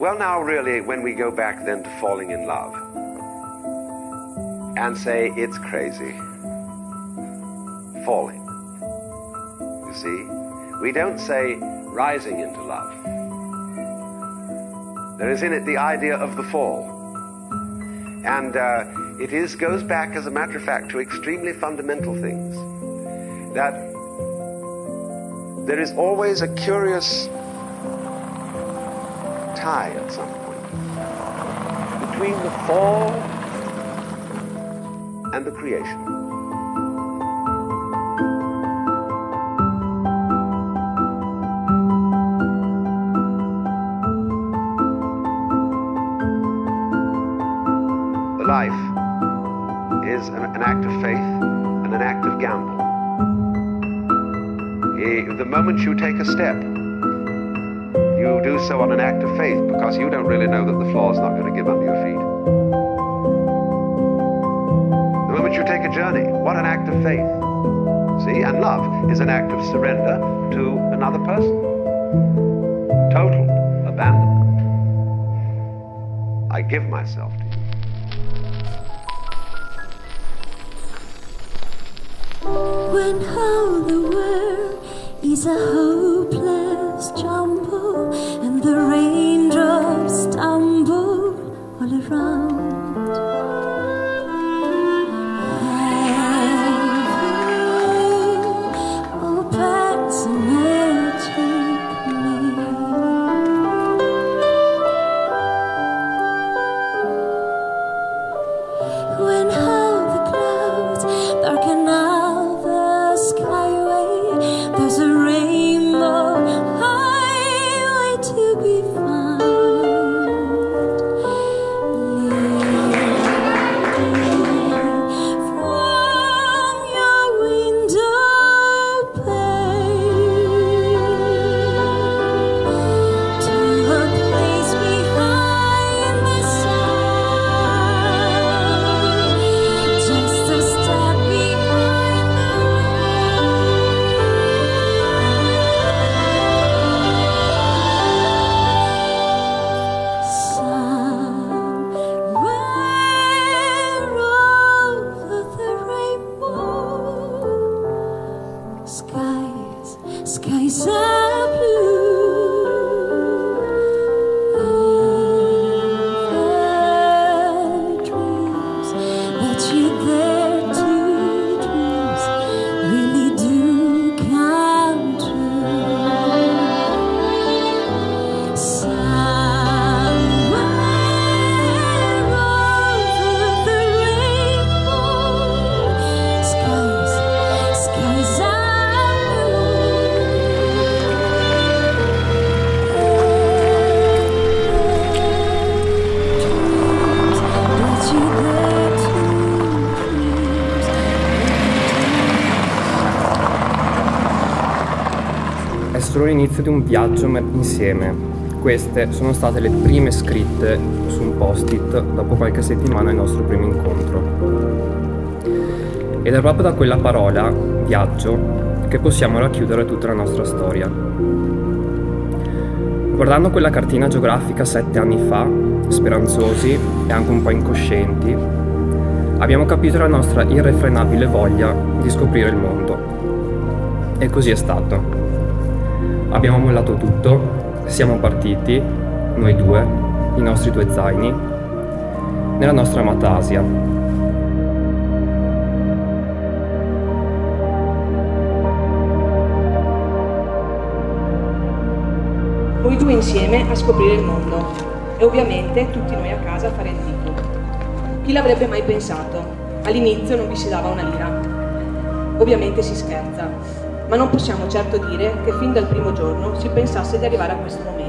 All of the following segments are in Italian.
Well, now, really, when we go back then to falling in love and say it's crazy, falling. You see? We don't say rising into love. There is in it the idea of the fall. And uh, it is, goes back, as a matter of fact, to extremely fundamental things. That there is always a curious tie at some point between the fall and the creation. The life is an, an act of faith and an act of gamble. The moment you take a step, you do so on an act of faith because you don't really know that the floor is not going to give under your feet. The moment you take a journey, what an act of faith. See, and love is an act of surrender to another person. Total abandonment. I give myself to you. When all the world is a hopeless jumble and the raindrops tumble all around. Skies, are blue. Solo l'inizio di un viaggio insieme. Queste sono state le prime scritte su un post-it dopo qualche settimana del nostro primo incontro. Ed è proprio da quella parola, viaggio, che possiamo racchiudere tutta la nostra storia. Guardando quella cartina geografica sette anni fa, speranzosi e anche un po' incoscienti, abbiamo capito la nostra irrefrenabile voglia di scoprire il mondo. E così è stato. Abbiamo mollato tutto, siamo partiti, noi due, i nostri due zaini, nella nostra amata Asia. Voi due insieme a scoprire il mondo e ovviamente tutti noi a casa a fare il tifo. Chi l'avrebbe mai pensato? All'inizio non vi si dava una lira. Ovviamente si scherza, ma non possiamo certo dire che fin dal primo giorno si pensasse di arrivare a questo momento.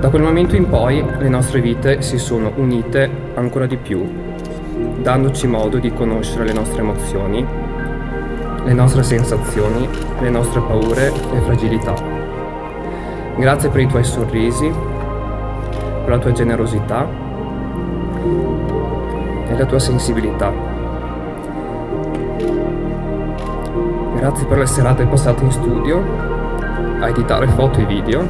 Da quel momento in poi le nostre vite si sono unite ancora di più, dandoci modo di conoscere le nostre emozioni, le nostre sensazioni, le nostre paure e fragilità. Grazie per i tuoi sorrisi, per la tua generosità e la tua sensibilità. Grazie per le serate passate in studio a editare foto e video.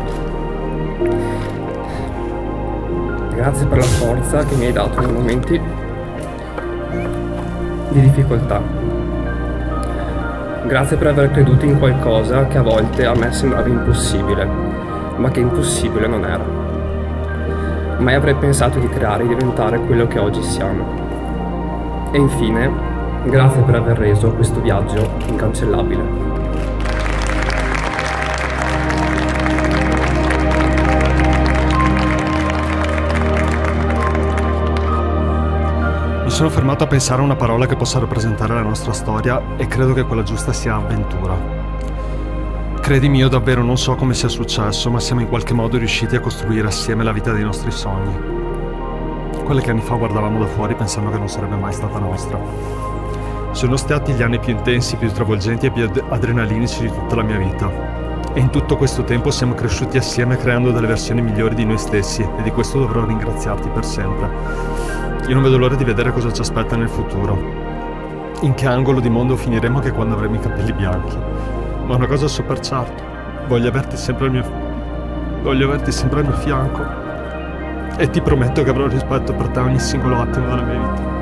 Grazie per la forza che mi hai dato nei momenti di difficoltà. Grazie per aver creduto in qualcosa che a volte a me sembrava impossibile, ma che impossibile non era. Mai avrei pensato di creare e diventare quello che oggi siamo. E infine, grazie per aver reso questo viaggio incancellabile. Mi sono fermato a pensare a una parola che possa rappresentare la nostra storia e credo che quella giusta sia avventura. Credimi, io davvero non so come sia successo, ma siamo in qualche modo riusciti a costruire assieme la vita dei nostri sogni. Quelle che anni fa guardavamo da fuori pensando che non sarebbe mai stata nostra. Sono stati gli anni più intensi, più travolgenti e più ad- adrenalinici di tutta la mia vita. E in tutto questo tempo siamo cresciuti assieme creando delle versioni migliori di noi stessi e di questo dovrò ringraziarti per sempre. Io non vedo l'ora di vedere cosa ci aspetta nel futuro. In che angolo di mondo finiremo che quando avremo i capelli bianchi. Ma una cosa so per certo, voglio averti sempre al mio voglio averti sempre al mio fianco. E ti prometto che avrò rispetto per te ogni singolo attimo della mia vita.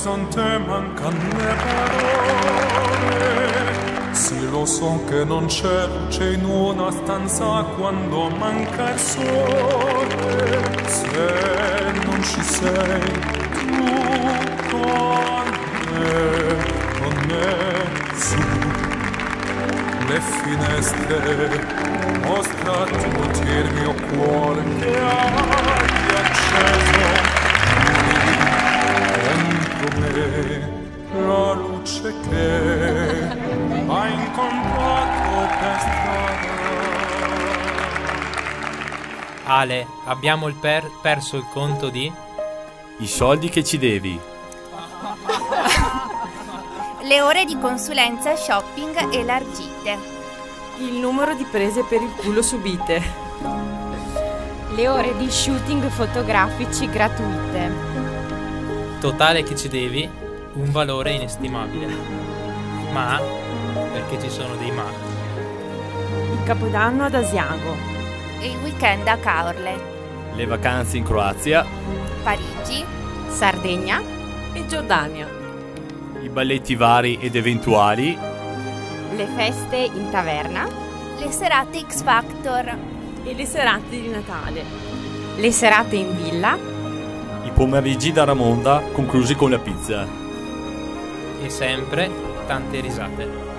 All'orizzonte mancano le parole. Sì, lo so che non c'è luce in una stanza quando manca il sole. Se non ci sei tu con me, con me su le finestre mostra tutto il mio cuore che hai Ale, abbiamo il per- perso il conto di... I soldi che ci devi. le ore di consulenza shopping elargite, Il numero di prese per il culo subite. Le ore di shooting fotografici gratuite. Totale che ci devi, un valore inestimabile. Ma, perché ci sono dei ma, Il capodanno ad Asiago. E il weekend a Caorle, Le vacanze in Croazia. Parigi, Sardegna. E Giordania. I balletti vari ed eventuali. Le feste in taverna. le serate X Factor, E le serate di Natale. Le serate in villa. I pomeriggi da Ramonda conclusi con la pizza. e sempre tante risate.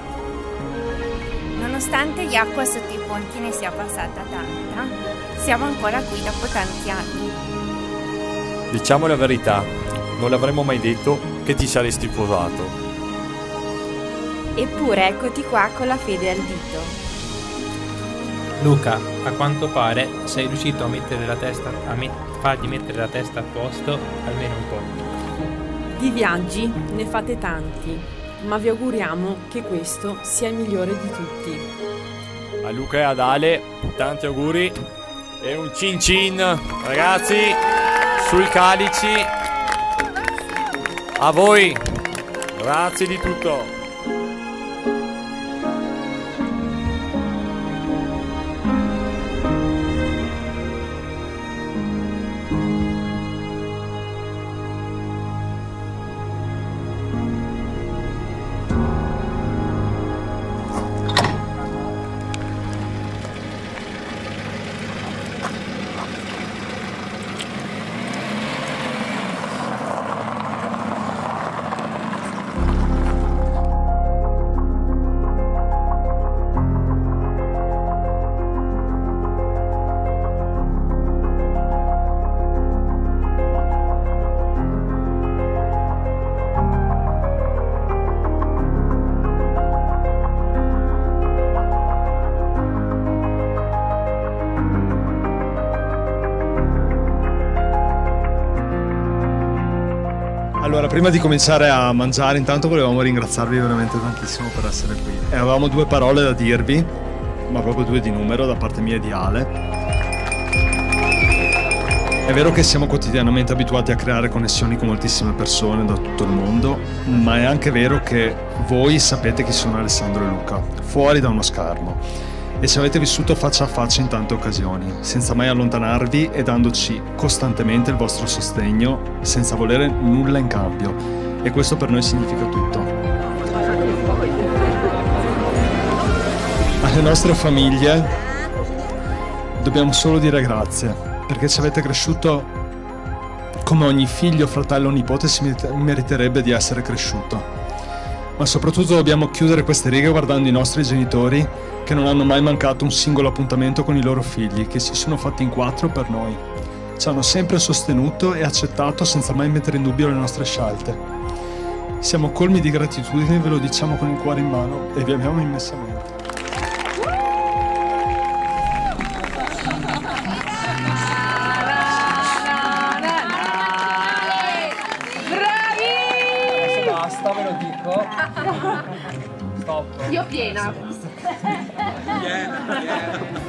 Nonostante gli acqua sotto i ponti ne sia passata tanta, siamo ancora qui dopo tanti anni. Diciamo la verità, non l'avremmo mai detto che ti saresti sposato. Eppure eccoti qua con la fede al dito. Luca, a quanto pare sei riuscito a mettere la testa, a met- fargli mettere la testa a posto almeno un po'. Di viaggi ne fate tanti, ma vi auguriamo che questo sia il migliore di tutti. A Luca e ad Ale, tanti auguri e un cin cin, ragazzi, sui calici. A voi, grazie di tutto. Allora, prima di cominciare a mangiare, intanto volevamo ringraziarvi veramente tantissimo per essere qui. E avevamo due parole da dirvi, ma proprio due di numero, da parte mia e di Ale. È vero che siamo quotidianamente abituati a creare connessioni con moltissime persone da tutto il mondo, ma è anche vero che voi sapete chi sono Alessandro e Luca, fuori da uno schermo. E ci avete vissuto faccia a faccia in tante occasioni, senza mai allontanarvi e dandoci costantemente il vostro sostegno, senza volere nulla in cambio. E questo per noi significa tutto. Alle nostre famiglie dobbiamo solo dire grazie perché ci avete cresciuto come ogni figlio, fratello o nipote si merit- meriterebbe di essere cresciuto. Ma soprattutto dobbiamo chiudere queste righe guardando i nostri genitori che non hanno mai mancato un singolo appuntamento con i loro figli, che si sono fatti in quattro per noi. Ci hanno sempre sostenuto e accettato senza mai mettere in dubbio le nostre scelte. Siamo colmi di gratitudine, ve lo diciamo con il cuore in mano e vi amiamo immensamente. Basta, ve lo dico. Stop. Io piena. Yeah, yeah.